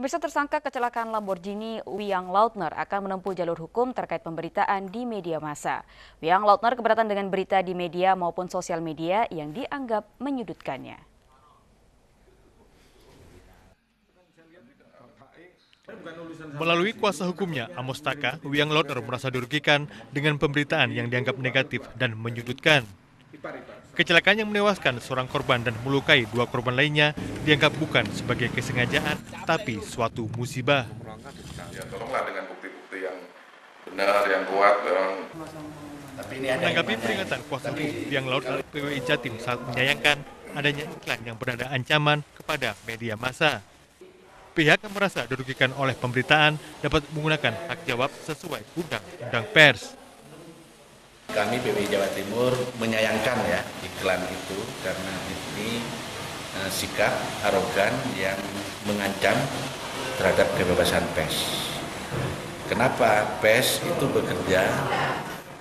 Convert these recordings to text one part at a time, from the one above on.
Pemirsa tersangka kecelakaan Lamborghini Wiang Lautner akan menempuh jalur hukum terkait pemberitaan di media massa. Wiang Lautner keberatan dengan berita di media maupun sosial media yang dianggap menyudutkannya. Melalui kuasa hukumnya, Amos Taka, Wiang Lautner merasa dirugikan dengan pemberitaan yang dianggap negatif dan menyudutkan. Kecelakaan yang menewaskan seorang korban dan melukai dua korban lainnya dianggap bukan sebagai kesengajaan, tapi suatu musibah. Ya tolonglah dengan bukti-bukti yang benar, yang kuat, yang Menanggapi peringatan kuasa hukum yang laut PWI Jatim saat menyayangkan adanya iklan yang bernada ancaman kepada media massa. Pihak yang merasa dirugikan oleh pemberitaan dapat menggunakan hak jawab sesuai undang-undang pers. Kami PWI Jawa Timur menyayangkan ya iklan itu karena ini uh, sikap arogan yang mengancam terhadap kebebasan pers. Kenapa pers itu bekerja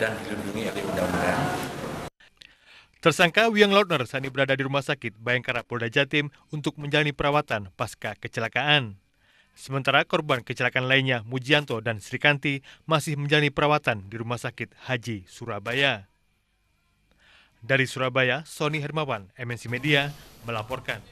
dan dilindungi oleh undang-undang? Tersangka Wiang Lautner saat ini berada di Rumah Sakit Bayangkara Polda Jatim untuk menjalani perawatan pasca kecelakaan. Sementara korban kecelakaan lainnya, Mujianto dan Srikanti, masih menjalani perawatan di Rumah Sakit Haji Surabaya. Dari Surabaya, Sony Hermawan, MNC Media, melaporkan.